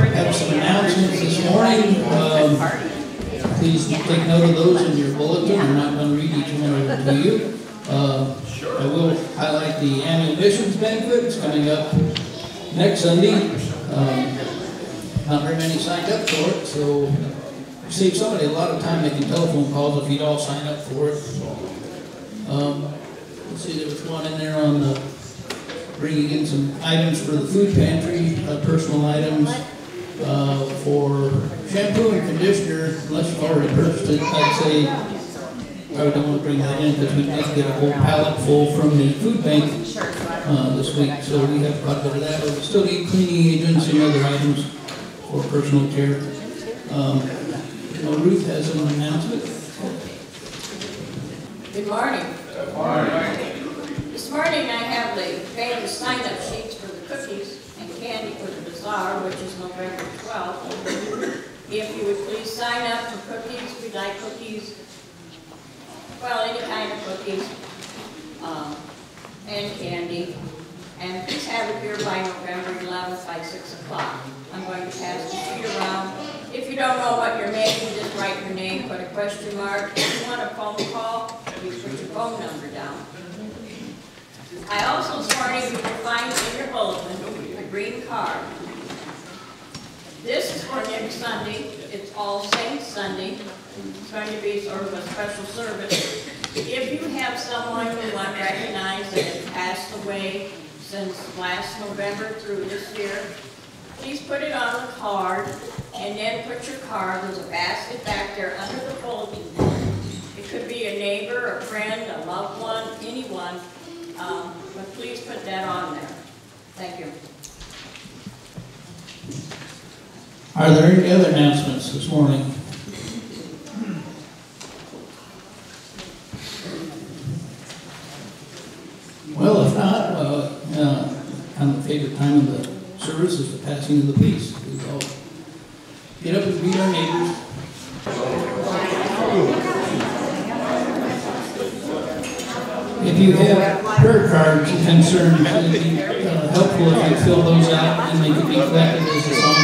Have some announcements this morning. Um, Please take note of those in your bulletin. I'm not going to read each one of them to you. Uh, I will highlight the annual missions banquet. It's coming up next Sunday. Um, Not very many signed up for it, so save somebody a lot of time making telephone calls if you'd all sign up for it. Um, Let's see, there was one in there on the, bringing in some items for the food pantry, uh, personal items, uh, for shampoo and conditioner, unless you've already purchased it, I'd say, I don't want to bring that in, because we did get a whole pallet full from the food bank, uh, this week, so we have quite a bit of that, but we still need cleaning agents and other items for personal care. Um, you know, Ruth has an announcement. Good morning. Good morning. This morning I have the famous sign-up sheets for the cookies and candy for the which is November 12th. If you would please sign up for cookies, we like cookies, well, any kind of cookies, um, and candy. And please have it here by November 11th by 6 o'clock. I'm going to pass the sheet around. If you don't know what you're making, just write your name, put a question mark. If you want a phone call, you put your phone number down. I also morning, you will find in your bulletin, a green card. This is for next Sunday, it's All Saints Sunday. It's going to be sort of a special service. If you have someone you want recognized that has passed away since last November through this year, please put it on the card, and then put your card, there's a basket back there under the board. It could be a neighbor, a friend, a loved one, anyone, um, but please put that on there. Thank you. Are there any other announcements this morning? Well, if not, uh, uh, kind of favorite time of the service is the passing of the peace. We all get up and greet our neighbors. If you have prayer cards and concerns, it'd be uh, helpful if you fill those out and they could be collected as the songs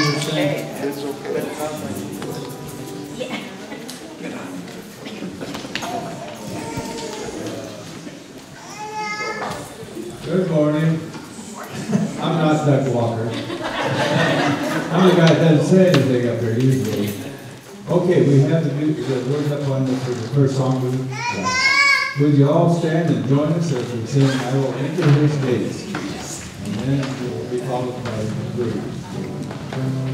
Good morning. I'm not Doug Walker. I'm the guy that doesn't say anything up there usually. Okay, we have the, new- words up on the, for the first song. Would. Would you all stand and join us as we sing, I will enter his gates? And then we will be followed by the group.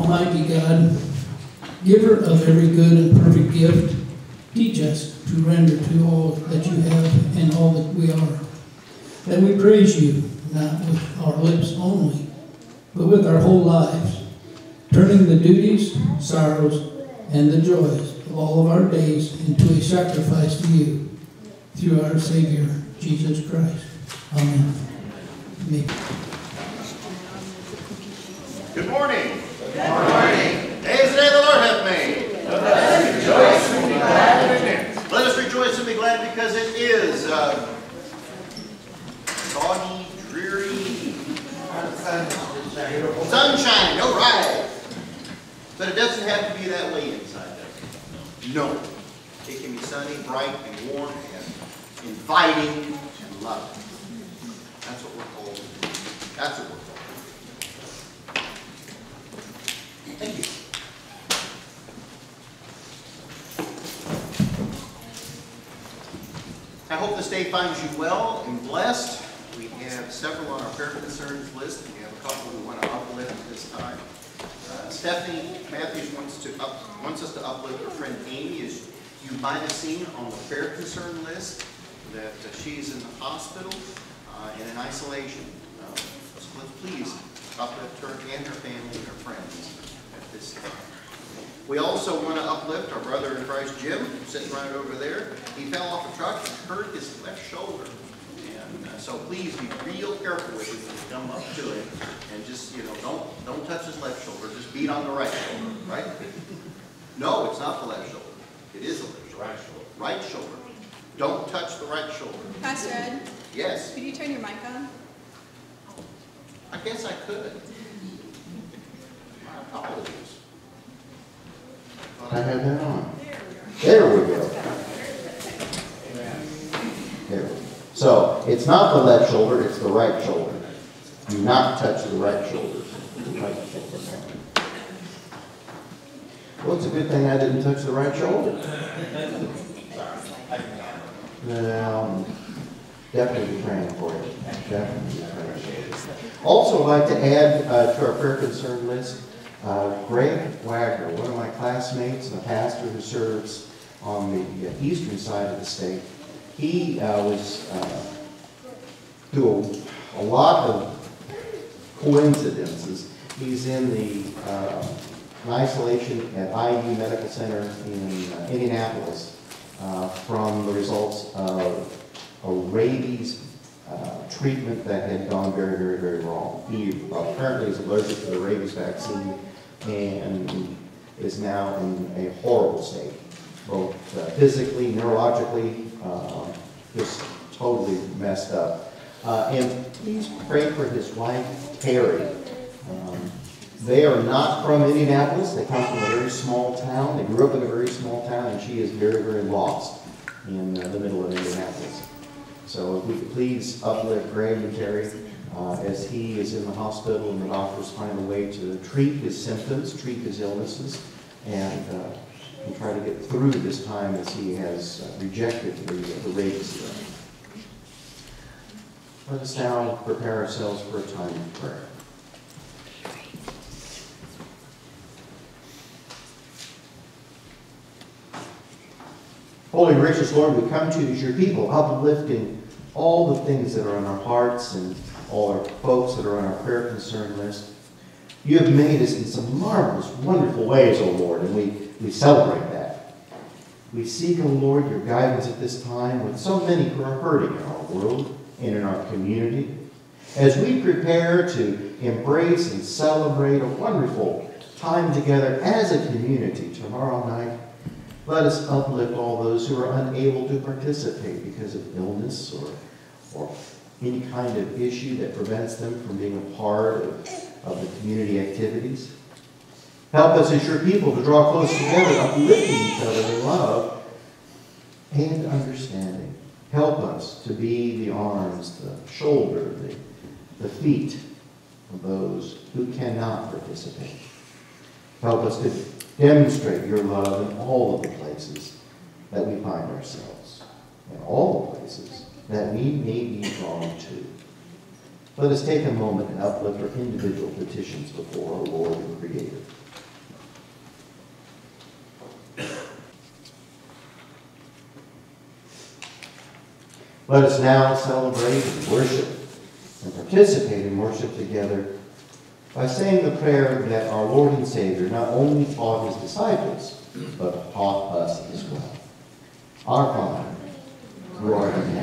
Almighty God, giver of every good and perfect gift, teach us to render to all that you have and all that we are. That we praise you, not with our lips only, but with our whole lives, turning the duties, sorrows, and the joys of all of our days into a sacrifice to you through our Savior, Jesus Christ. Amen. Amen. Good morning. Morning. Day is the day the Lord hath made. Let us rejoice and be glad in it. Let us rejoice and be glad because it is uh, soggy, dreary, sunshine, all right. But it doesn't have to be that way inside, does it? No. It can be sunny, bright, and warm, and inviting, and loving. That's what we're called. That's what we're called. Thank you. I hope this day finds you well and blessed. We have several on our prayer concerns list. We have a couple we want to uplift at this time. Uh, Stephanie Matthews wants to up, wants us to uplift her friend Amy, as you might have seen on the prayer concern list, that uh, she's in the hospital uh, and in isolation. Uh, So please uplift her and her family and her friends at. We also want to uplift our brother in Christ, Jim, sitting right over there. He fell off a truck and hurt his left shoulder. And uh, so please be real careful with him when you come up to him. And just, you know, don't, don't touch his left shoulder, just beat on the right shoulder, right? No, it's not the left shoulder. It is the left shoulder. Right shoulder. Right shoulder. Don't touch the right shoulder. Pastor Ed, Yes, could you turn your mic on? I guess I could. My apologies. I have that on? There we go. There. So, it's not the left shoulder, it's the right shoulder. Do not touch the right shoulder. Well, it's a good thing I didn't touch the right shoulder. Well, definitely praying for you. Definitely praying for you. Also, I'd like to add uh, to our prayer concern list, uh, Greg Wagner, one of my classmates and a pastor who serves on the uh, eastern side of the state. He uh, was uh, through a, lot of coincidences. He's in the uh, in isolation at IU Medical Center in uh, Indianapolis uh, from the results of a rabies uh, treatment that had gone very, very, very wrong. He apparently is allergic to the rabies vaccine and is now in a horrible state, both uh, physically, neurologically, uh, just totally messed up. Uh, And please pray for his wife, Terry. Um, They are not from Indianapolis, they come from a very small town, they grew up in a very small town, and she is very, very lost in uh, the middle of Indianapolis. So if we could please uplift Graham and Terry uh, as he is in the hospital and the doctors find a way to treat his symptoms, treat his illnesses, and, uh, and try to get through this time as he has uh, rejected the, the rabies. Let us now prepare ourselves for a time of prayer. Holy gracious Lord, we come to you as your people, uplifting all the things that are on our hearts and all our folks that are on our prayer concern list. You have made us in some marvelous, wonderful ways, O Lord, and we, we celebrate that. We seek, O Lord, your guidance at this time with so many who are hurting in our world and in our community. As we prepare to embrace and celebrate a wonderful time together as a community tomorrow night, let us uplift all those who are unable to participate because of illness or, or any kind of issue that prevents them from being a part of, of the community activities. Help us as your people to draw close together, uplifting each other in love and understanding. Help us to be the arms, the shoulder, the, the feet of those who cannot participate. Help us to demonstrate your love in all of the places that we find ourselves, in all the places that we may be drawn to. Let us take a moment and uplift our individual petitions before our Lord and Creator. Let us now celebrate and worship and participate in worship together by saying the prayer that our Lord and Savior not only taught his disciples, but taught us as well. Our Father, who art in heaven,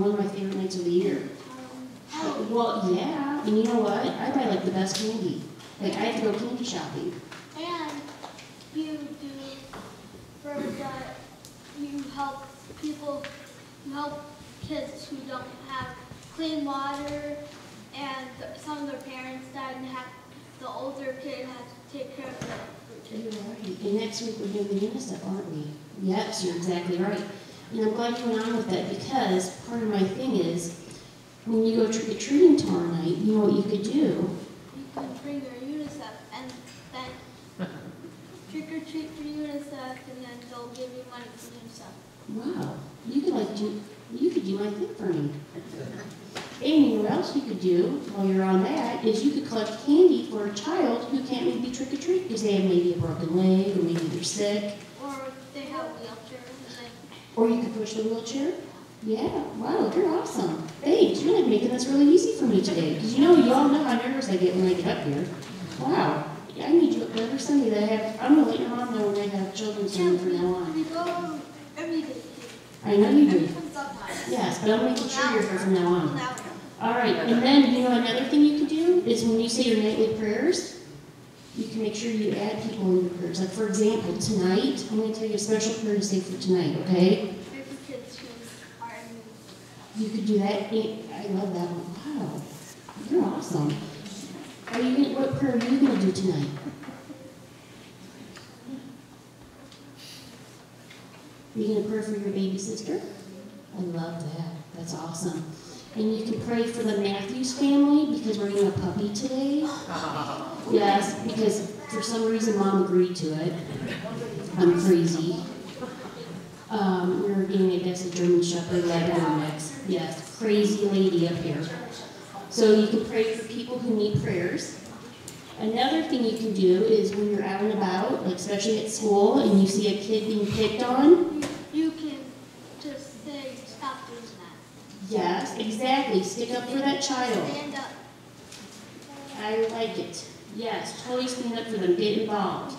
one of my favorite nights of the year. Well, yeah, and you know what? I buy like the best candy. Like, I have to go candy shopping. And you do for that you help people you help kids who don't have clean water, and some of their parents died and have, the older kid has to take care of the You're right. And next week we're doing the UNICEF, aren't we? Yes, you're exactly right. And I'm glad you went on with that because part of my thing is, when you go trick or treating tomorrow night, you know what you could do? You can bring your UNICEF and then trick or treat for UNICEF, and then they'll give you money for UNICEF. Wow, you could like do, you could do my thing for me. And what else you could do while you're on that is you could collect candy for a child who can't maybe trick or treat because they have maybe a broken leg or maybe they're sick. Or they have a wheelchair, Or you can push the wheelchair. Yeah, wow, you're awesome. Thanks, you're like making this really easy for me today. Because you know, you all know how nervous I get when I get up here. Wow, I need you every Sunday that I have, I'm gonna let your mom know when I have children's dinner from now on. go every day. I know you do. Yes, but I'm making sure you're here from now on. All right, and then, you know, another thing you can do is when you say your nightly prayers, you can make sure you add people in your prayers. Like, for example, tonight, I'm gonna tell you a special prayer to say for tonight, okay? You could do that, I love that one, wow, you're awesome. Are you, what prayer are you gonna do tonight? Are you gonna pray for your baby sister? I love that, that's awesome. And you can pray for the Matthews family, because we're getting a puppy today. Ah. Yes, because for some reason mom agreed to it. I'm crazy. Um, we were getting, I guess, a German Shepherd Labrador mix. Yes, crazy lady up here. So you can pray for people who need prayers. Another thing you can do is when you're out and about, like especially at school, and you see a kid being picked on, You, you can just say, stop doing that. yes, exactly, stick up for that child. Stand up. I like it. Yes, totally stand up for them, get involved.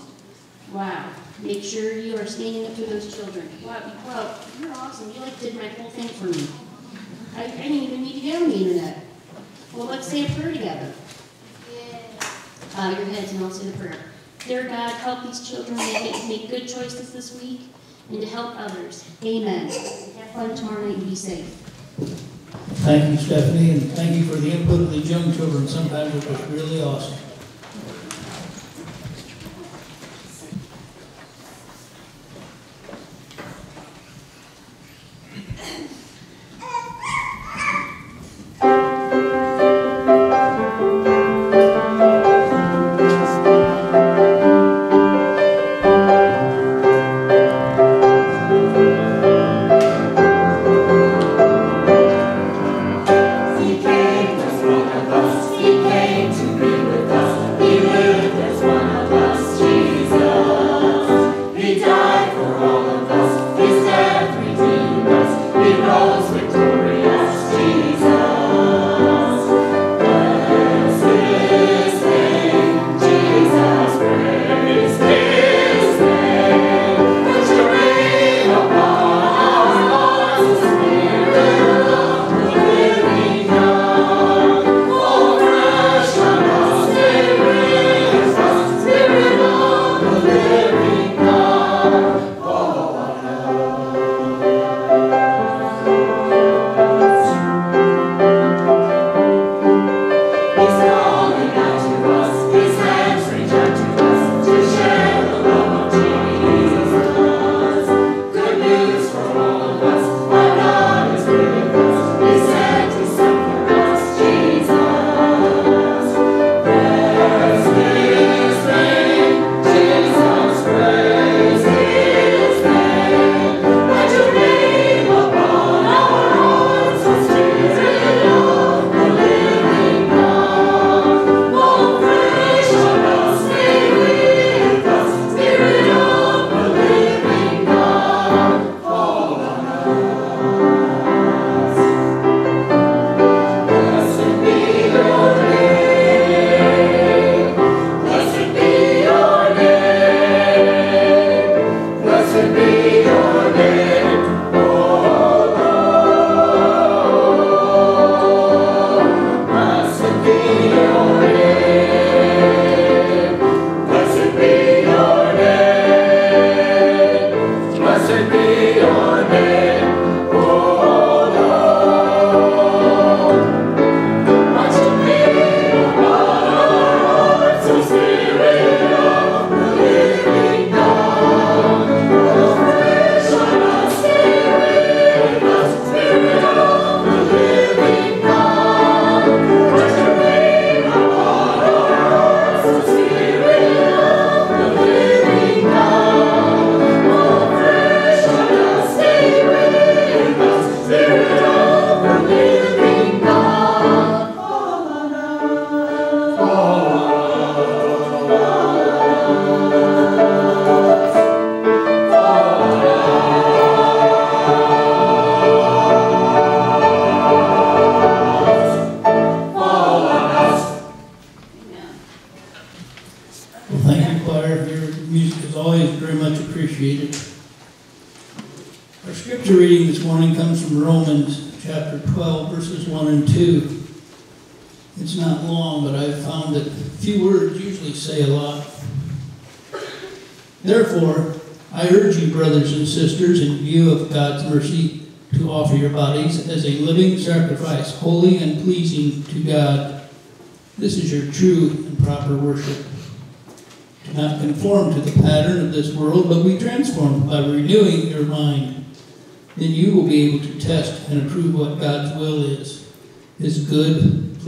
Wow, make sure you are standing up for those children. Wow, wow, you're awesome, you like did my whole thing for me. I, I didn't even need to get on the internet. Well, let's say a prayer together. Yeah. Bow your heads and I'll say the prayer. Dear God, help these children make, make good choices this week and to help others. Amen. Have fun tomorrow night and be safe. Thank you, Stephanie, and thank you for the input of these young children. Sometimes it was really awesome.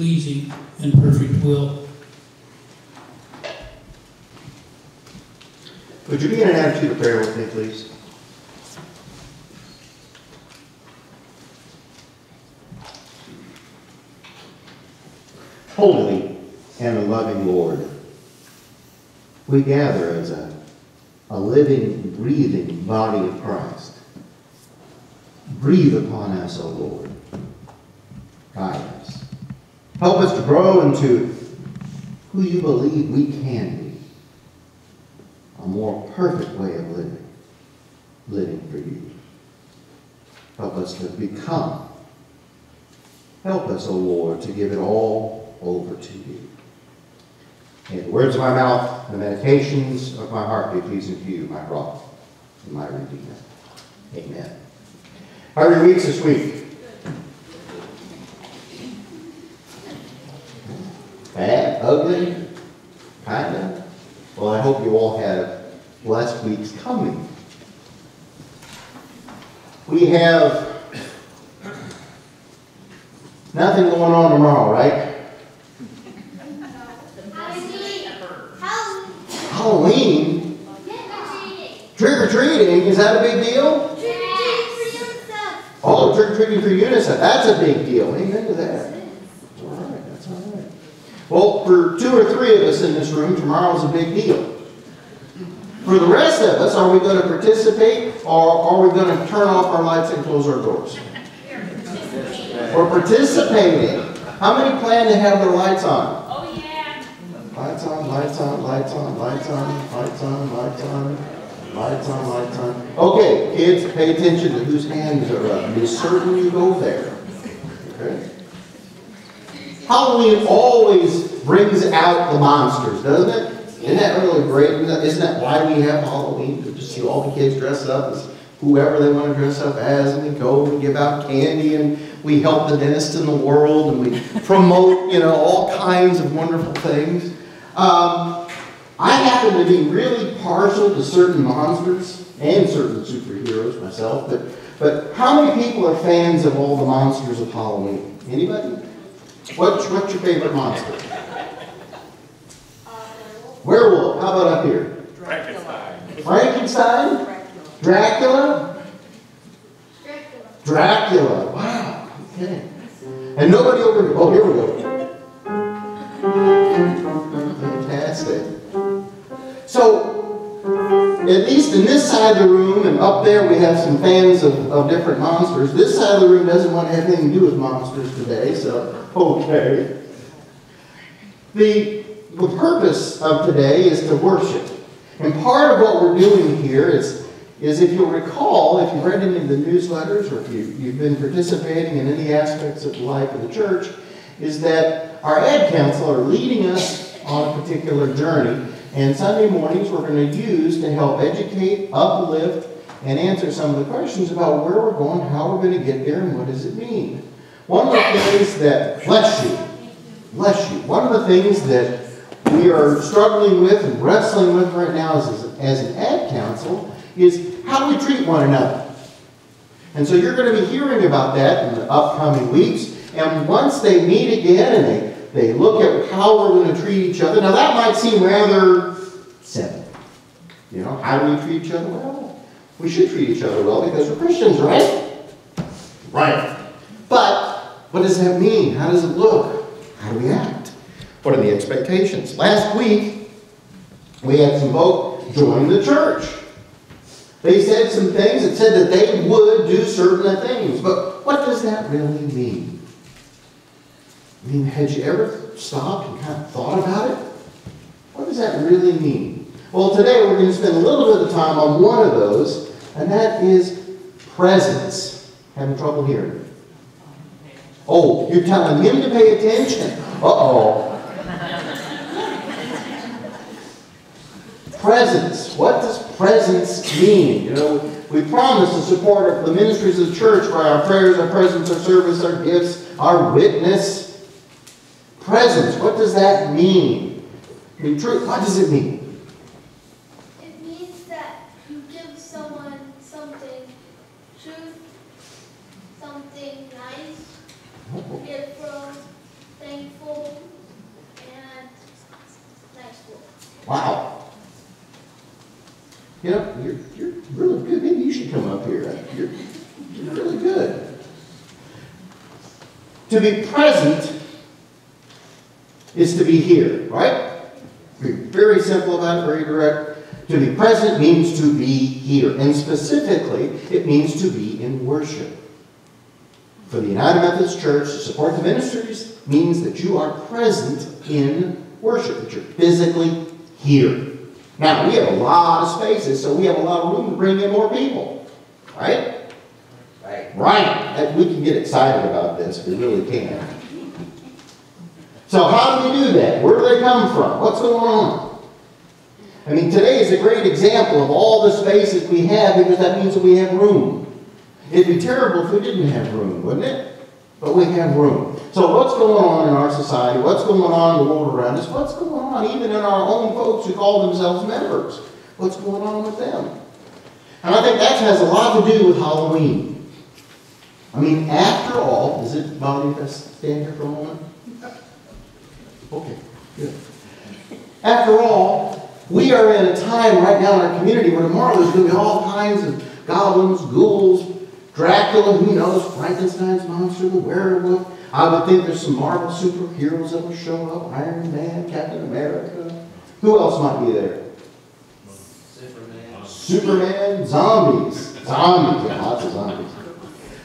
Pleasing, and perfect will. Would you be in an attitude of prayer with me, please? Holy and loving Lord, we gather as a, a living, breathing body of Christ. Breathe upon us, O Lord. Guide us. Help us to grow into who you believe we can be a more perfect way of living, living for you. Help us to become. Help us, O Lord, to give it all over to you. May the words of my mouth, the meditations of my heart be pleasing to you, my rock and my redeemer. Amen. How are your weeks this week? Bad? Ugly? Kinda? Well, I hope you all have blessed weeks coming. We have nothing going on tomorrow, right? Halloween? Trick or treating? Is that a big deal? Trick or treating for UNICEF. Oh, trick or treating for UNICEF. That's a big deal. Amen to that. That's all right. That's all right. Well, for two or three of us in this room, tomorrow's a big deal. For the rest of us, are we going to participate or are we going to turn off our lights and close our doors? We're participating. How many plan to have their lights on? Oh, yeah. Lights on, lights on, lights on, lights on, lights on, lights on, lights on, lights on. Okay, kids, pay attention to whose hands are up. Be certain you go there. Halloween always brings out the monsters, doesn't it? Isn't that really great? Isn't that, why we have Halloween? To see all the kids dress up as whoever they want to dress up as, and we go and give out candy, and we help the dentist in the world, and we promote, you know, all kinds of wonderful things. Um, I happen to be really partial to certain monsters and certain superheroes myself, but but how many people are fans of all the monsters of Halloween? Anybody? What's, what's your favorite monster? Werewolf. How about up here? Frankenstein. Frankenstein? Dracula? Dracula. Wow. Okay. And nobody over here. Oh, here we go. Fantastic. So, at least in this side of the room and up there we have some fans of, of different monsters. This side of the room doesn't want to have anything to do with monsters today, so okay. The, the purpose of today is to worship. And part of what we're doing here is, is if you'll recall, if you've read any of the newsletters or if you, you've been participating in any aspects of the life of the church, is that our Ed Council are leading us on a particular journey. And Sunday mornings we're going to use to help educate, uplift, and answer some of the questions about where we're going, how we're going to get there, and what does it mean. One of the things that, bless you, bless you, one of the things that we are struggling with and wrestling with right now as, as an ad council is how do we treat one another? And so you're going to be hearing about that in the upcoming weeks. And once they meet again and they, they look at how we're going to treat each other, now that might seem rather simple. You know, how do we treat each other well? We should treat each other well because we're Christians, right? Right. But what does that mean? How does it look? How do we act? What are the expectations? Last week, we had some folk join the church. They said some things that said that they would do certain things. But what does that really mean? I mean, had you ever stopped and kind of thought about it? What does that really mean? Well, today we're going to spend a little bit of time on one of those, and that is presence. Having trouble hearing? Oh, you're telling him to pay attention? Uh-oh. Presence. What does presence mean? You know, we promise to support the ministries of the church by our prayers, our presence, our service, our gifts, our witness. Presence. What does that mean? I mean, truth. What does it mean? It means that you give someone something truth, something nice, oh. grateful, thankful, and thankful. Wow. You know, you're, you're really good. Maybe you should come up here. You're, you're really good. To be present is to be here, right? Very simple about it, very direct. To be present means to be here. And specifically, it means to be in worship. For the United Methodist Church, to support the ministries means that you are present in worship, that you're physically here. Now, we have a lot of spaces, so we have a lot of room to bring in more people. Right? Right. Right. We can get excited about this. We really can. So how do we do that? Where do they come from? What's going on? I mean, today is a great example of all the spaces we have because that means that we have room. It'd be terrible if we didn't have room, wouldn't it? But we have room. So what's going on in our society? What's going on in the world around us? What's going on even in our own folks who call themselves members? What's going on with them? And I think that has a lot to do with Halloween. I mean, after all, is it bothering us to stand here for a moment? Okay, good. After all, we are in a time right now in our community where tomorrow there's going to be all kinds of goblins, ghouls, Dracula, who knows, Frankenstein's monster, the werewolf. I would think there's some Marvel superheroes that will show up. Iron Man, Captain America. Who else might be there? Superman. Superman, zombies. Zombies, yeah, lots of zombies.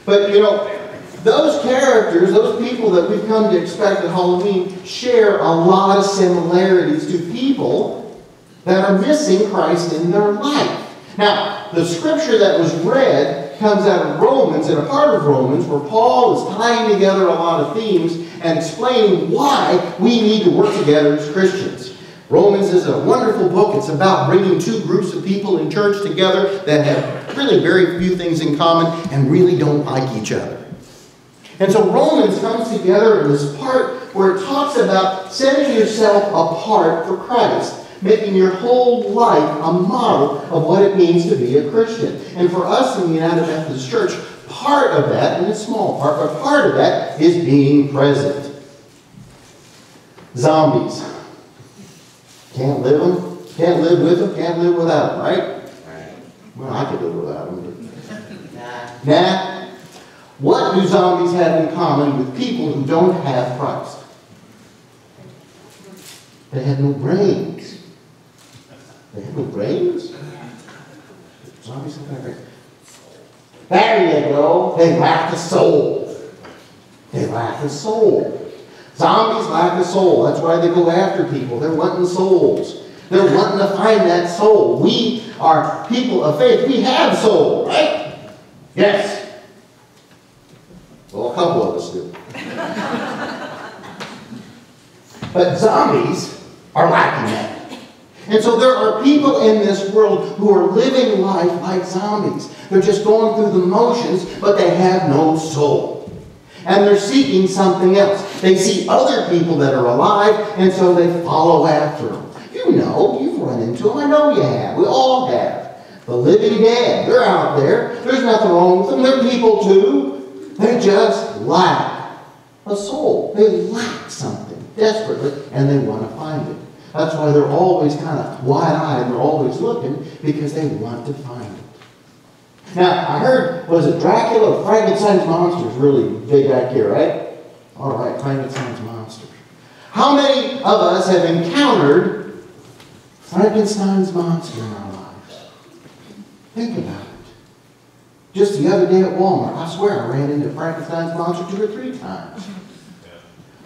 But you know, those characters, those people that we've come to expect at Halloween, share a lot of similarities to people that are missing Christ in their life. Now, the scripture that was read comes out of Romans, and a part of Romans where Paul is tying together a lot of themes and explaining why we need to work together as Christians. Romans is a wonderful book. It's about bringing two groups of people in church together that have really very few things in common and really don't like each other. And so Romans comes together in this part where it talks about setting yourself apart for Christ, making your whole life a model of what it means to be a Christian. And for us in the United Methodist Church, part of that, and a small part, but part of that is being present. Zombies. Can't live them, can't live with them, can't live without them, right? Well, I could live without them, but. Nah. What do zombies have in common with people who don't have Christ? They have no brains. They have no brains? Zombies have no brains. There you go. They lack a soul. They lack a soul. Zombies lack a soul. That's why they go after people. They're wanting souls. They're wanting to find that soul. We are people of faith. We have soul, right? Yes. Well, a couple of us do. but zombies are lacking that. And so there are people in this world who are living life like zombies. They're just going through the motions, but they have no soul. And they're seeking something else. They see other people that are alive, and so they follow after them. You know, you've run into them. I know you have. We all have. The living dead. They're out there. There's nothing wrong with them. They're people too. They just lack a soul. They lack something desperately, and they want to find it. That's why they're always kind of wide-eyed and they're always looking because they want to find it. Now, I heard, was it Dracula? Frankenstein's monster is really big back here, right? All right, Frankenstein's monster. How many of us have encountered Frankenstein's monster in our lives? Think about it. Just the other day at Walmart, I swear I ran into Frankenstein's monster two or three times.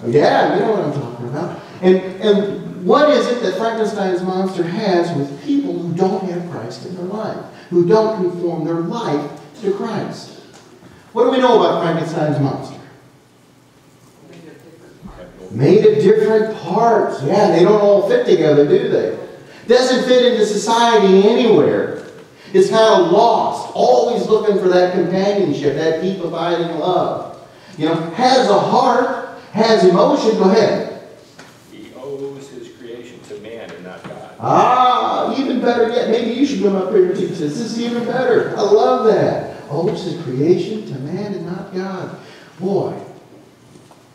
Yeah, you know what I'm talking about. And, and what is it that Frankenstein's monster has with people who don't have Christ in their life, who don't conform their life to Christ? What do we know about Frankenstein's monster? Made of different parts. Yeah, they don't all fit together, do they? Doesn't fit into society anywhere. It's kind of lost, always looking for that companionship, that deep abiding love. You know, has a heart, has emotion. Go ahead. He owes his creation to man and not God. Ah, even better yet. Maybe you should come up here and teach us. This is even better. I love that. Owes his creation to man and not God. Boy,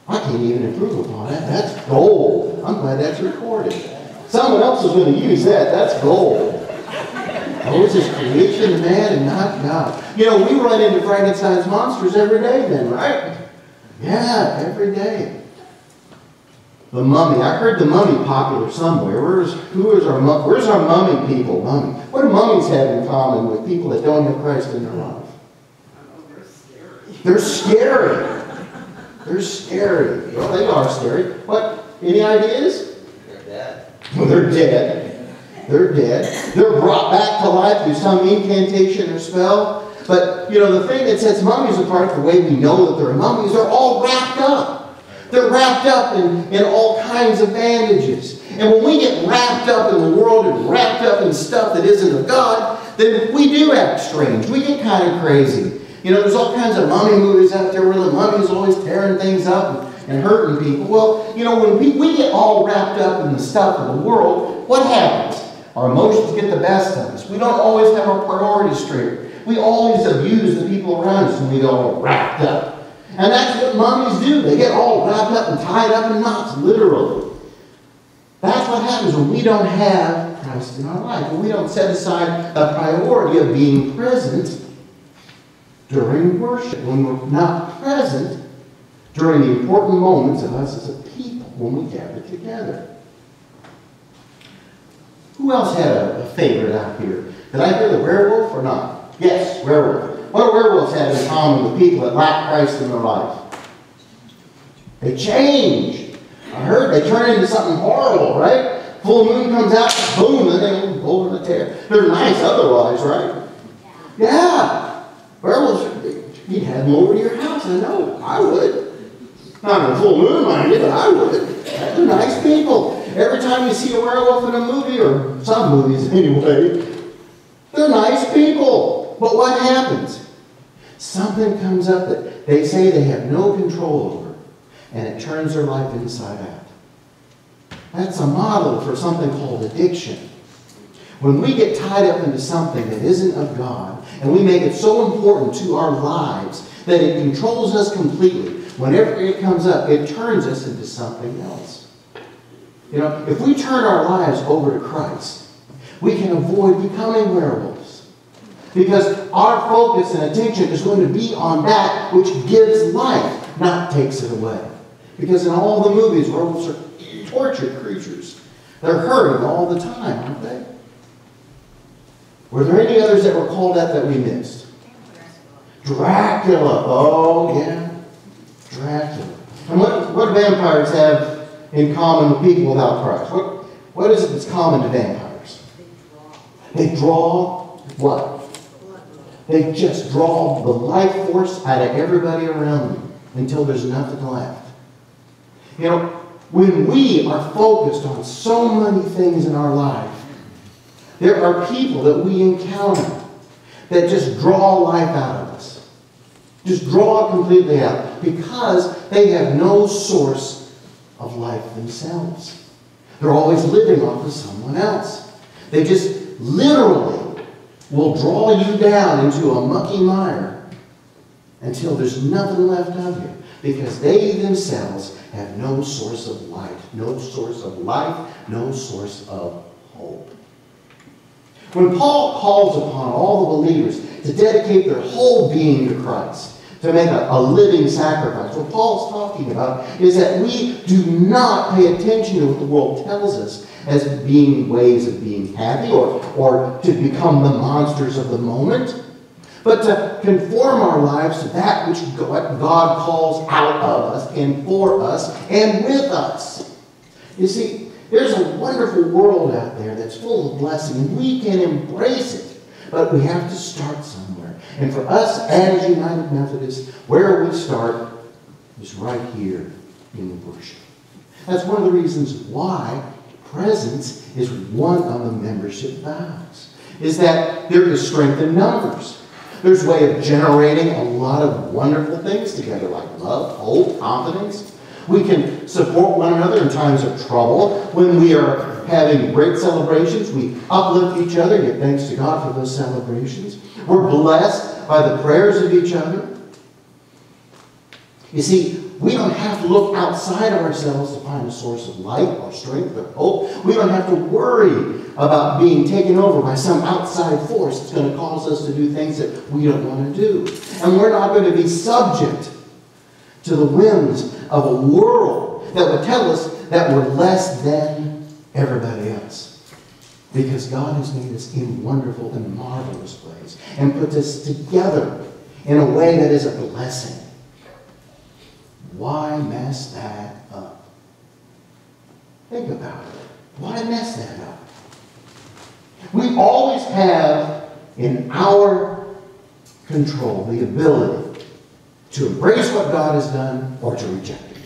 I can't even improve upon that. That's gold. I'm glad that's recorded. Someone else is going to use that. That's gold. Owes his creation to man and not God. You know, we run into Frankenstein's monsters every day then, right? Yeah, every day. The mummy. I heard the mummy popular somewhere. Where's who is our mum? Where's our mummy people? Mummy. What do mummies have in common with people that don't have Christ in their life? They're scary. They're scary. They're scary. Well, they are scary. What? Any ideas? They're dead. Well, they're dead. They're dead. They're brought back to life through some incantation or spell. But, you know, the thing that sets mummies apart, the way we know that they're mummies, they're all wrapped up. They're wrapped up in, in all kinds of bandages. And when we get wrapped up in the world and wrapped up in stuff that isn't of God, then we do act strange. We get kind of crazy. You know, there's all kinds of mummy movies out there where the mummy's always tearing things up and, and hurting people. Well, you know, when we, we get all wrapped up in the stuff of the world, what happens? Our emotions get the best of us. We don't always have our priorities straight. We always abuse the people around us and we get all wrapped up. And that's what mummies do. They get all wrapped up and tied up in knots, literally. That's what happens when we don't have Christ in our life. When we don't set aside a priority of being present during worship. When we're not present during the important moments of us as a people when we gather together. Who else had a, a favorite out here? Did I hear the werewolf or not? Yes, werewolf. What do werewolves have in common with people that lack Christ in their life? They change. I heard they turn into something horrible, right? Full moon comes out, boom, and they go in a tear. They're nice otherwise, right? Yeah. Werewolves, you'd have them over to your house, I know. I would. Not a full moon, mind you, but I would. They're nice people. Every time you see a werewolf in a movie, or some movies anyway, they're nice people. But what happens? Something comes up that they say they have no control over, and it turns their life inside out. That's a model for something called addiction. When we get tied up into something that isn't of God, and we make it so important to our lives that it controls us completely, whenever it comes up, it turns us into something else. You know, if we turn our lives over to Christ, we can avoid becoming werewolves. Because our focus and attention is going to be on that which gives life, not takes it away. Because in all the movies, werewolves are tortured creatures. They're hurting all the time, aren't they? Were there any others that were called out that we missed? Dracula. Oh, yeah. Dracula. And what, what vampires have in common with people without Christ? What, what is it that's common to vampires? They draw what? They just draw the life force out of everybody around them until there's nothing left. You know, when we are focused on so many things in our life, there are people that we encounter that just draw life out of us. Just draw it completely out because they have no source of life themselves. They're always living off of someone else. They just literally will draw you down into a mucky mire until there's nothing left of you because they themselves have no source of light, no source of life, no source of hope. When Paul calls upon all the believers to dedicate their whole being to Christ, to make a, a, living sacrifice, what Paul's talking about is that we do not pay attention to what the world tells us as being ways of being happy or, or to become the monsters of the moment, but to conform our lives to that which God, calls out of us and for us and with us. You see, there's a wonderful world out there that's full of blessing, and we can embrace it. But we have to start somewhere. And for us as United Methodists, where we start is right here in the worship. That's one of the reasons why presence is one of the membership vows, is that there is strength in numbers. There's a way of generating a lot of wonderful things together, like love, hope, confidence. We can support one another in times of trouble. When we are having great celebrations, we uplift each other, give thanks to God for those celebrations. We're blessed by the prayers of each other. You see, we don't have to look outside of ourselves to find a source of light or strength or hope. We don't have to worry about being taken over by some outside force that's going to cause us to do things that we don't want to do. And we're not going to be subject to the whims of a world that would tell us that we're less than everybody else. Because God has made us in wonderful and marvelous ways and put us together in a way that is a blessing. Why mess that up? Think about it. Why mess that up? We always have in our control the ability to embrace what God has done or to reject it.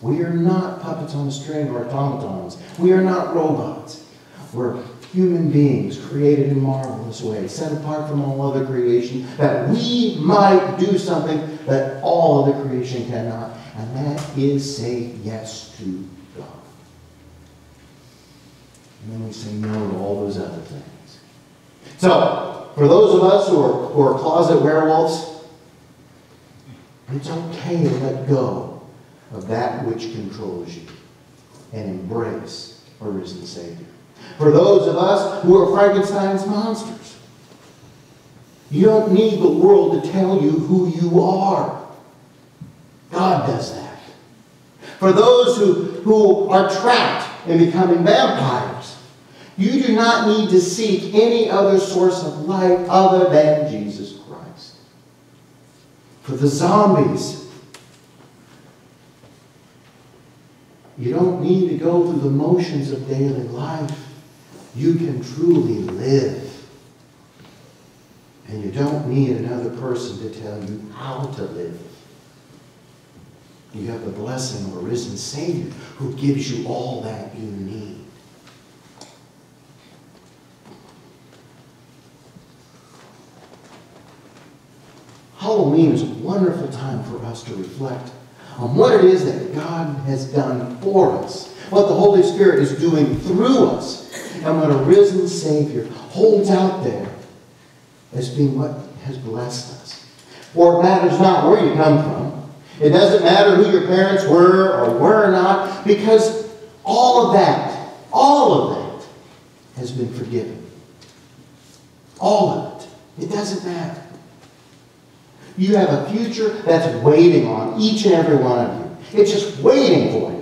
We are not puppets on a string or automatons. We are not robots. We're human beings created in marvelous ways, set apart from all other creation, that we might do something that all other creation cannot, and that is say yes to God. And then we say no to all those other things. So, for those of us who are, who are closet werewolves, it's okay to let go of that which controls you and embrace a risen Savior. For those of us who are Frankenstein's monsters, you don't need the world to tell you who you are. God does that. For those who, who are trapped in becoming vampires, you do not need to seek any other source of light other than Jesus Christ. For the zombies, you don't need to go through the motions of daily life. You can truly live. And you don't need another person to tell you how to live. You have the blessing of a risen Savior who gives you all that you need. Halloween is a wonderful time for us to reflect on what it is that God has done for us, what the Holy Spirit is doing through us, and what a risen Savior holds out there as being what has blessed us. For it matters not where you come from. It doesn't matter who your parents were or were not, because all of that, all of that has been forgiven. All of it. It doesn't matter. You have a future that's waiting on each and every one of you. It's just waiting for you.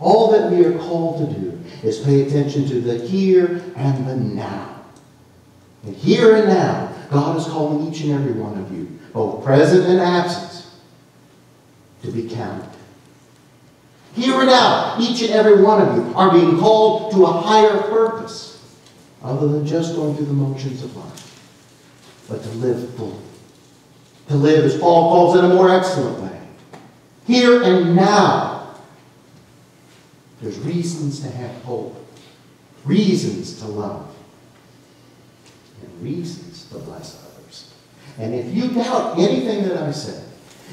All that we are called to do is pay attention to the here and the now. And here and now, God is calling each and every one of you, both present and absent, to be counted. Here and now, each and every one of you are being called to a higher purpose, other than just going through the motions of life, but to live fully. To live, as Paul calls it, a more excellent way. Here and now, there's reasons to have hope, reasons to love, and reasons to bless others. And if you doubt anything that I said,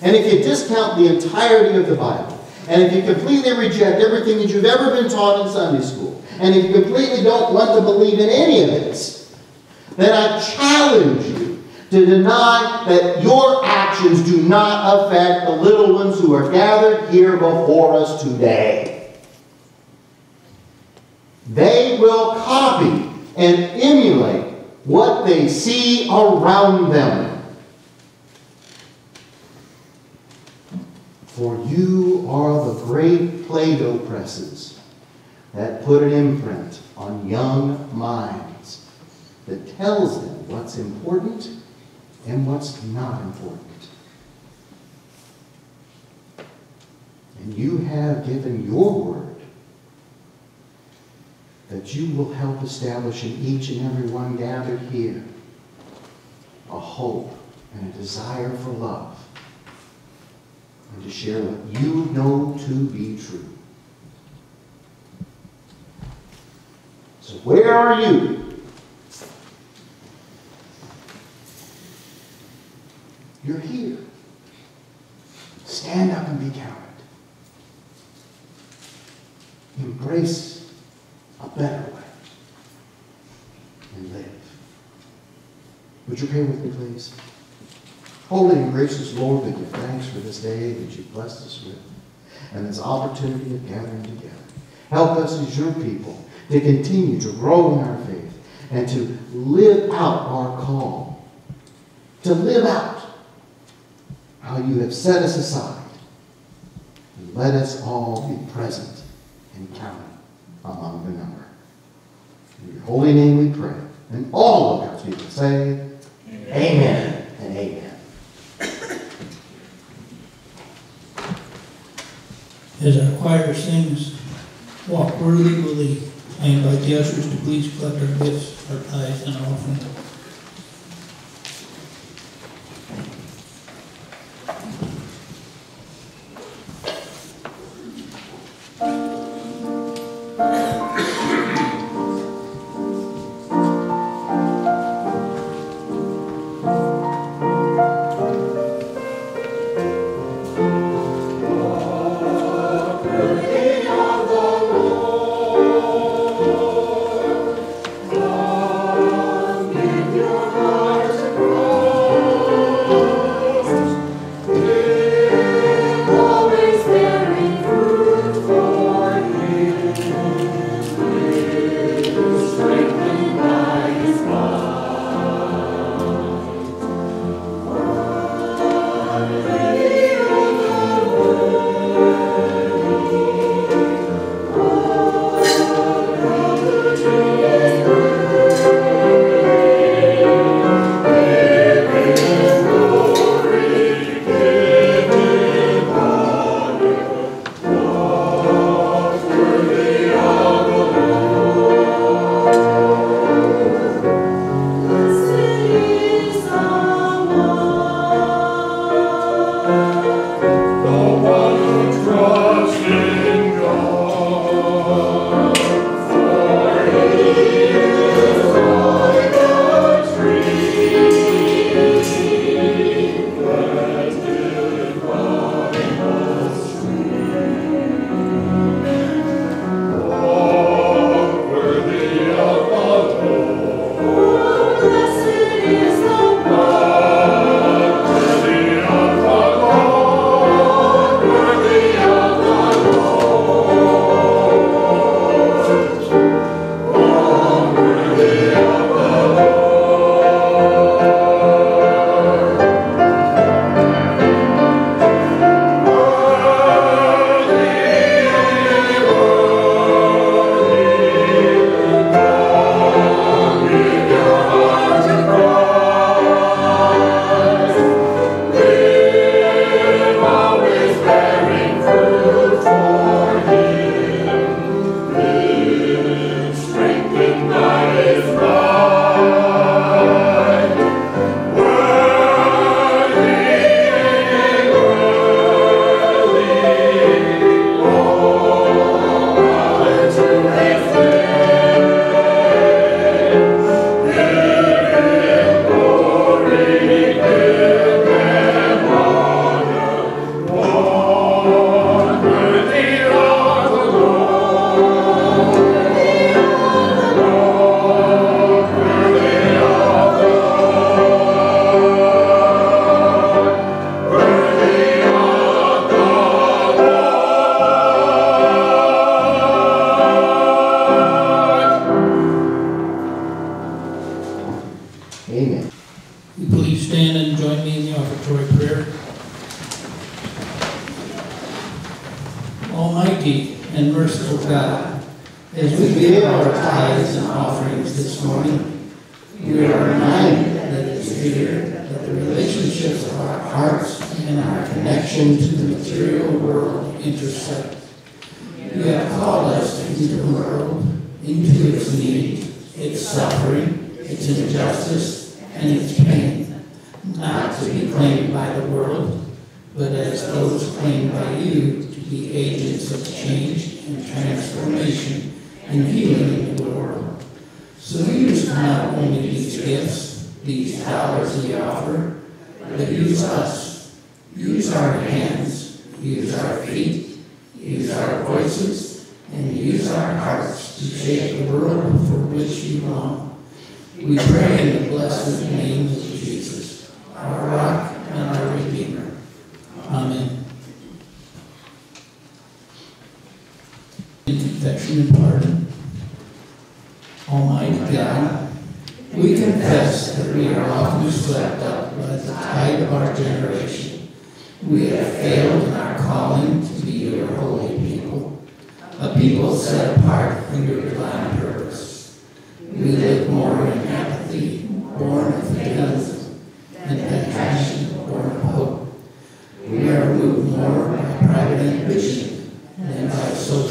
and if you discount the entirety of the Bible, and if you completely reject everything that you've ever been taught in Sunday school, and if you completely don't want to believe in any of this, then I challenge you to deny that your actions do not affect the little ones who are gathered here before us today. They will copy and emulate what they see around them. For you are the great Play-Doh presses that put an imprint on young minds that tells them what's important and what's not important. And you have given your word that you will help establish in each and every one gathered here a hope and a desire for love and to share what you know to be true. So where are you? You're here. Stand up and be counted. Embrace a better way and live. Would you pray with me, please? Holy and gracious Lord, we give thanks for this day that you've blessed us with and this opportunity of gathering together. Help us as your people to continue to grow in our faith and to live out our call. To live out how you have set us aside. And let us all be present and counted among the number. In your holy name we pray. And all of God's people say, Amen, and amen. As our choir sings, Walk Worthy, Believe, I invite the ushers to please collect our gifts, our tithes, and our offering.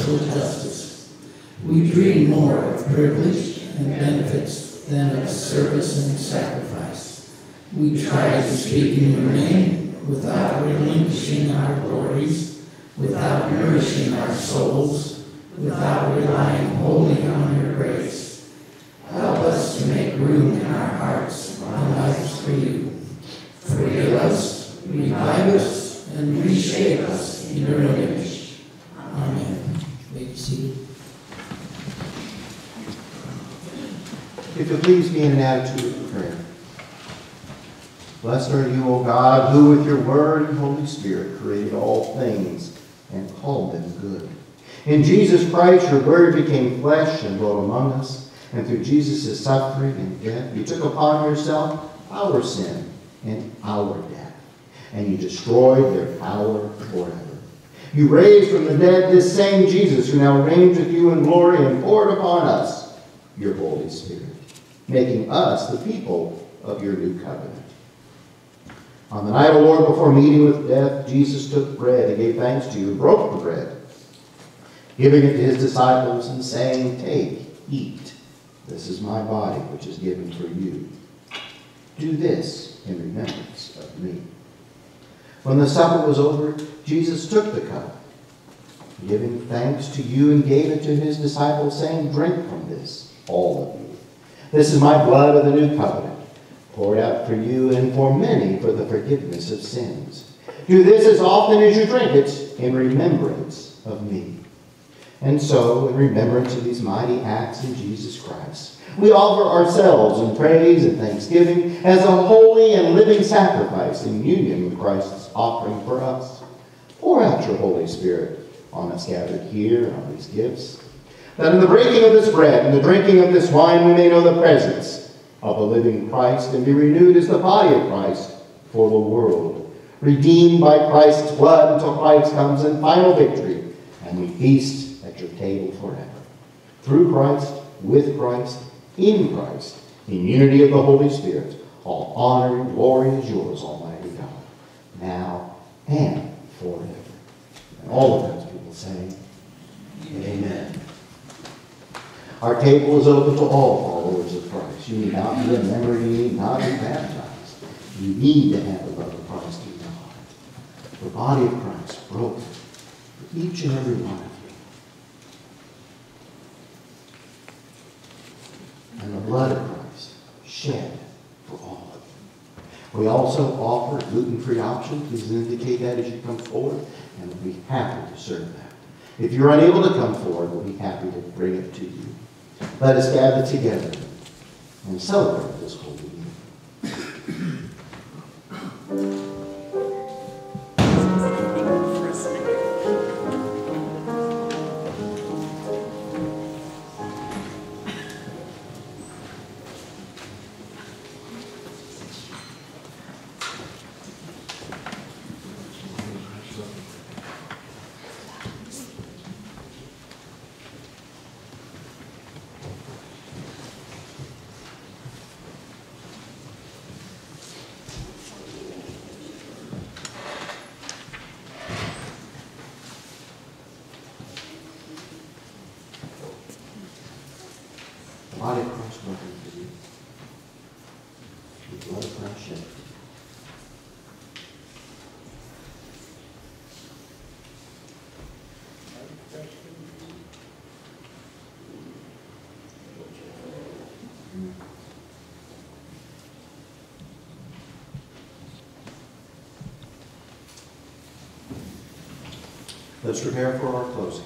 Justice. We dream more of privilege and benefits than of service and sacrifice. We try to speak in your name without relinquishing our glories, without nourishing our souls, without relying wholly on your grace. Help us to make room in our hearts and lives for you. Forgive us, revive us, and reshape us in your image. Amen. May be seated. If be in an attitude of prayer. Blessed are you, O God, who with your word and Holy Spirit created all things and called them good. In Jesus Christ, your word became flesh and dwelt among us, and through Jesus' suffering and death, you took upon yourself our sin and our death, and you destroyed their power forever. You raised from the dead this same Jesus who now reigns with you in glory and poured upon us your Holy Spirit making us the people of your new covenant. On the night, O Lord, before meeting with death, Jesus took bread and gave thanks to you and broke the bread, giving it to his disciples and saying, Take, eat. This is my body, which is given for you. Do this in remembrance of me. When the supper was over, Jesus took the cup, giving thanks to you, and gave it to his disciples, saying, Drink from this, all of you. This is my blood of the new covenant, poured out for you and for many for the forgiveness of sins. Do this as often as you drink it in remembrance of me. And so, in remembrance of these mighty acts in Jesus Christ, we offer ourselves in praise and thanksgiving as a holy and living sacrifice in union with Christ's offering for us. Pour out your Holy Spirit on us gathered here on these gifts that in the breaking of this bread and the drinking of this wine we may know the presence of the living Christ and be renewed as the body of Christ for the world, redeemed by Christ's blood until Christ comes in final victory, and we feast at your table forever. Through Christ, with Christ, in Christ, in unity of the Holy Spirit, all honor and glory is yours, Almighty God, now and forever. And all of God's people say, Amen. Our table is open to all followers of Christ. You need not be a member, you need not be baptized. You need to have the love of Christ in your heart. The body of Christ broken for each and every one of you. And the blood of Christ shed for all of you. We also offer gluten-free option. Please indicate that as you come forward, and we'll be happy to serve that. If you're unable to come forward, we'll be happy to bring it to you. Let us gather together and celebrate this holy meal. Let's prepare for our closing.